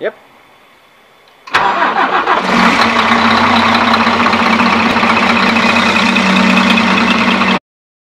Yep.